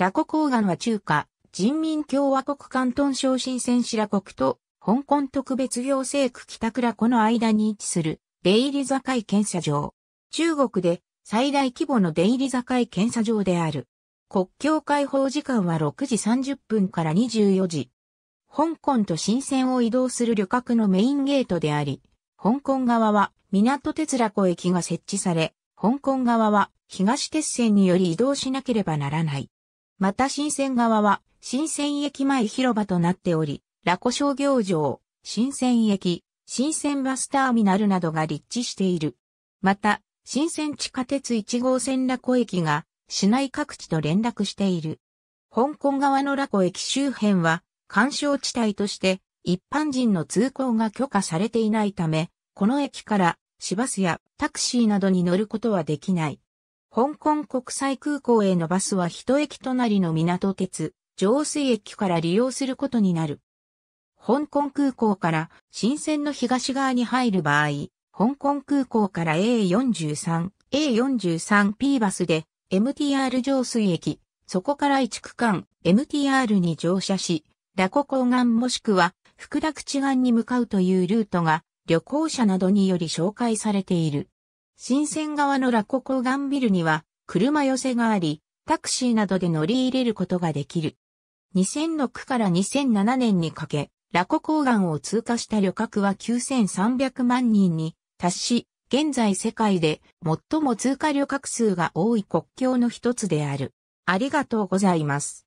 ラコ港岸は中華、人民共和国関東省新鮮白国と香港特別行政区北倉湖の間に位置する出入り境検査場。中国で最大規模の出入り境検査場である。国境開放時間は6時30分から24時。香港と新鮮を移動する旅客のメインゲートであり、香港側は港鉄ラ湖駅が設置され、香港側は東鉄線により移動しなければならない。また新鮮側は新鮮駅前広場となっており、ラコ商業場、新鮮駅、新鮮バスターミナルなどが立地している。また、新鮮地下鉄1号線ラコ駅が市内各地と連絡している。香港側のラコ駅周辺は干渉地帯として一般人の通行が許可されていないため、この駅から市バスやタクシーなどに乗ることはできない。香港国際空港へのバスは一駅隣の港鉄、上水駅から利用することになる。香港空港から新線の東側に入る場合、香港空港から A43、A43P バスで MTR 上水駅、そこから一区間 MTR に乗車し、ラコ港岸もしくは福田口岸に向かうというルートが旅行者などにより紹介されている。新線側のラコ港岸ビルには車寄せがあり、タクシーなどで乗り入れることができる。2006から2007年にかけ、ラコ港岸を通過した旅客は9300万人に達し、現在世界で最も通過旅客数が多い国境の一つである。ありがとうございます。